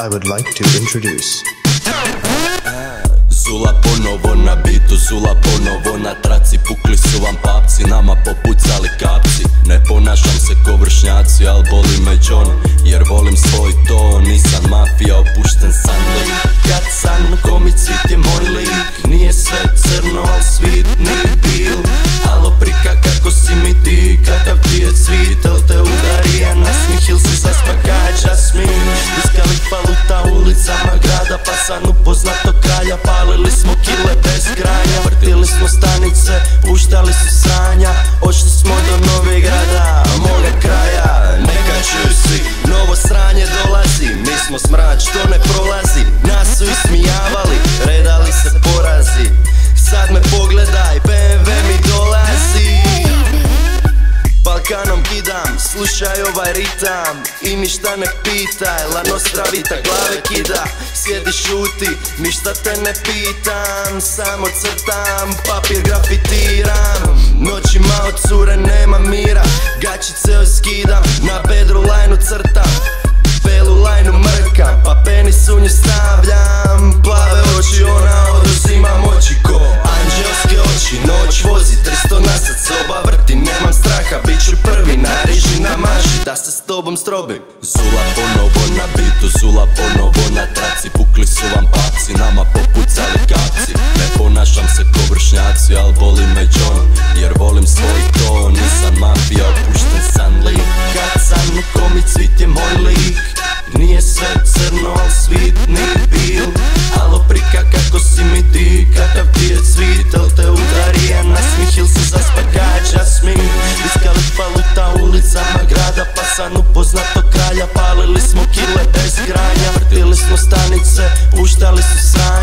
I would like to introduce. Zula ponovo na bitu, Zula ponovo na traci. Pukli su vam papci, nama popucali kapci Ne ponašam se ko vršnjaci, al boli me John Palili smo kile bez granja, vrtili smo stanice, puštali su sranja Ošli smo do Novih grada, moga kraja Neka čuju svi, novo sranje dolazi Mi smo smrać, to ne prolazi Nas su ismijavali, slušaj ovaj ritam I ništa ne pitaj, lano stravita glave kida Sjedi šuti, ništa te ne pitam. Samo crtam, papir grafitiram. Noćima od cure nema mira Gačice skidam, na bedru lajnu crtam Belu lajnu mrkam, pa penis u nju Da se s tobom strobi. Zula ponovo na bitu, Zula ponovo na traci. Pukli su vam papci, nama popucali kapci Ne ponašam se ko vršnjaci, al boli me John Jer volim svoj ton, nisam mafija, opušten san Palili smo kile bez granja, vrtili smo stanice, puštali su sranja